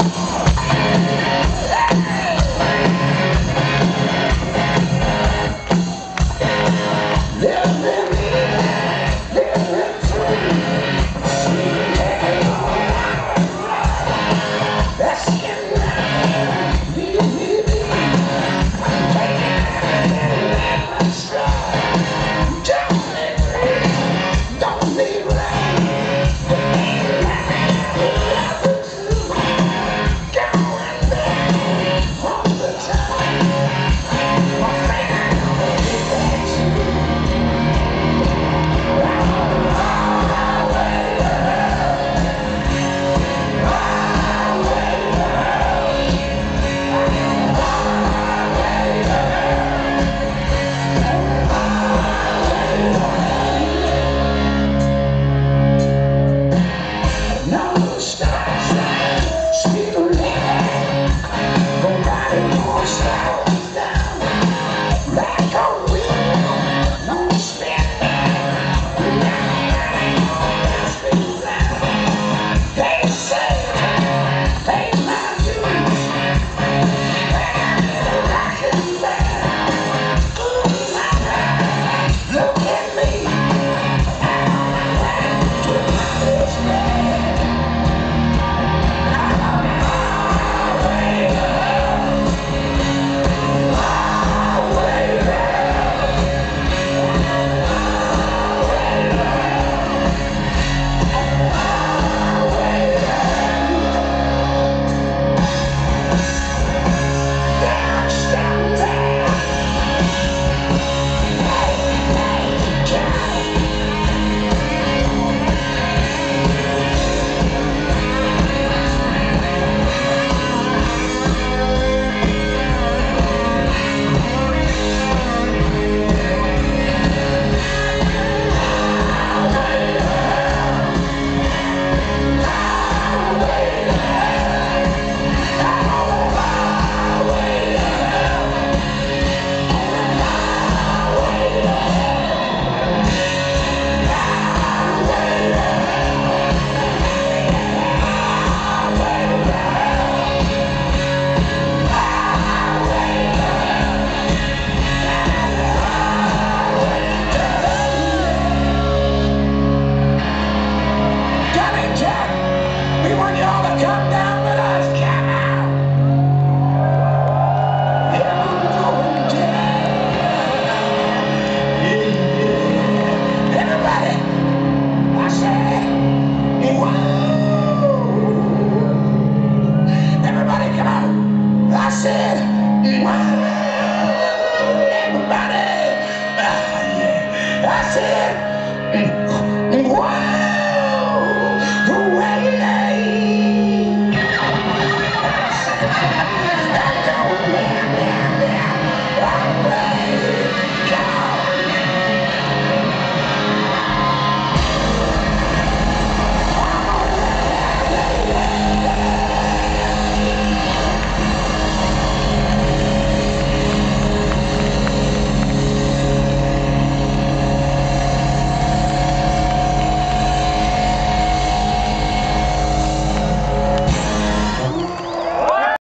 Thank Wow. Almighty God.